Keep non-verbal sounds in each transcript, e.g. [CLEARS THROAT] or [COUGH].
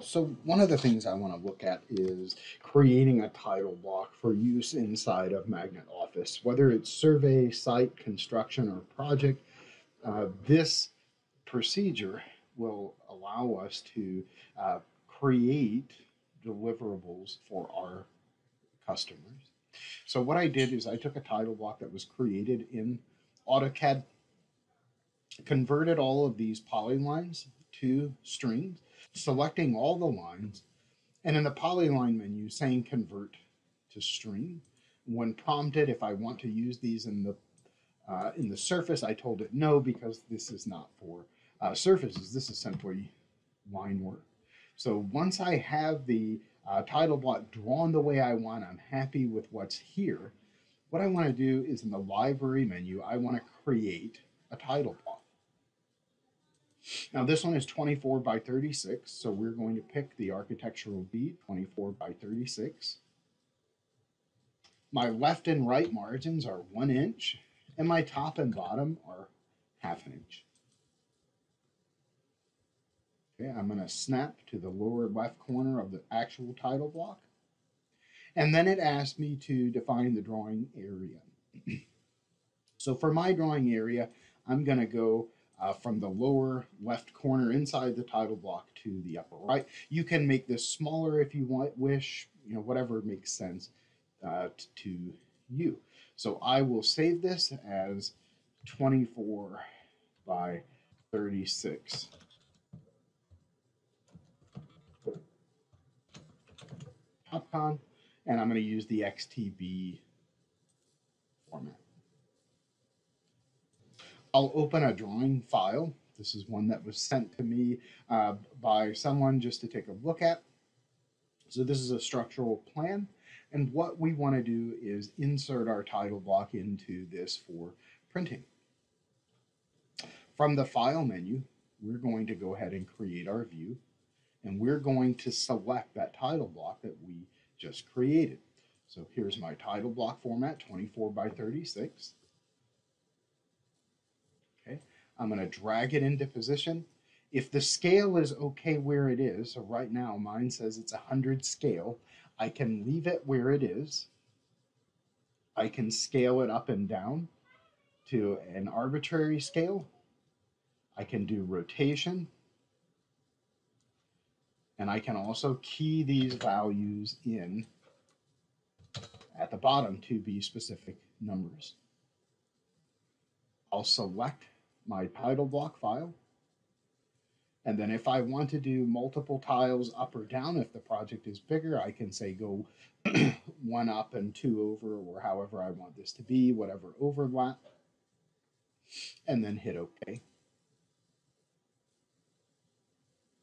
So one of the things I want to look at is creating a title block for use inside of Magnet Office, whether it's survey, site, construction, or project. Uh, this procedure will allow us to uh, create deliverables for our customers. So what I did is I took a title block that was created in AutoCAD, converted all of these polylines to strings, selecting all the lines, and in the polyline menu saying convert to string. When prompted, if I want to use these in the uh, in the surface, I told it no because this is not for uh, surfaces. This is simply line work. So once I have the uh, title block drawn the way I want, I'm happy with what's here. What I want to do is in the library menu, I want to create a title block. Now this one is 24 by 36, so we're going to pick the architectural bead, 24 by 36. My left and right margins are one inch, and my top and bottom are half an inch. Okay, I'm going to snap to the lower left corner of the actual title block. And then it asks me to define the drawing area. [CLEARS THROAT] so for my drawing area, I'm going to go uh, from the lower left corner inside the title block to the upper right. You can make this smaller if you want, wish, you know, whatever makes sense uh, to you. So I will save this as 24 by 36. Topcon, and I'm going to use the XTB format. I'll open a drawing file. This is one that was sent to me uh, by someone just to take a look at. So this is a structural plan. And what we want to do is insert our title block into this for printing. From the File menu, we're going to go ahead and create our view. And we're going to select that title block that we just created. So here's my title block format, 24 by 36. I'm going to drag it into position. If the scale is okay where it is, so right now mine says it's a 100 scale, I can leave it where it is. I can scale it up and down to an arbitrary scale. I can do rotation. And I can also key these values in at the bottom to be specific numbers. I'll select my title block file. And then if I want to do multiple tiles up or down, if the project is bigger, I can say go [CLEARS THROAT] one up and two over, or however I want this to be, whatever overlap, and then hit OK.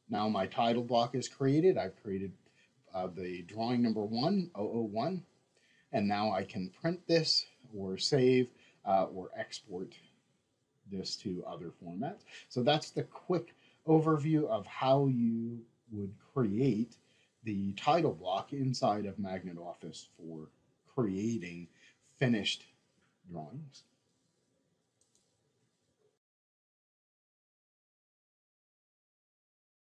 Now my title block is created. I've created uh, the drawing number one, 001, and now I can print this or save uh, or export this to other formats. So that's the quick overview of how you would create the title block inside of Magnet Office for creating finished drawings.